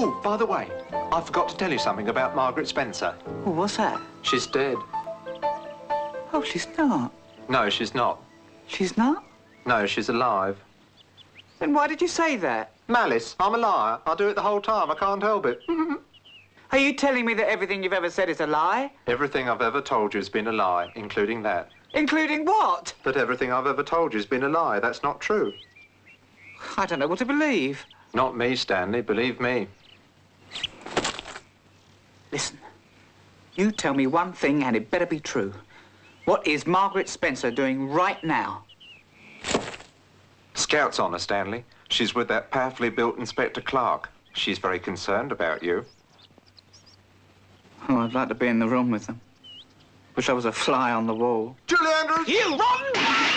Oh, by the way, I forgot to tell you something about Margaret Spencer. Oh, what's that? She's dead. Oh, she's not. No, she's not. She's not? No, she's alive. Then why did you say that? Malice, I'm a liar. I do it the whole time. I can't help it. Are you telling me that everything you've ever said is a lie? everything I've ever told you has been a lie, including that. Including what? That everything I've ever told you has been a lie. That's not true. I don't know what to believe. Not me, Stanley. Believe me. Listen, you tell me one thing and it better be true. What is Margaret Spencer doing right now? Scout's on her, Stanley. She's with that powerfully built Inspector Clark. She's very concerned about you. Oh, I'd like to be in the room with them. Wish I was a fly on the wall. Julie Andrews! You rotten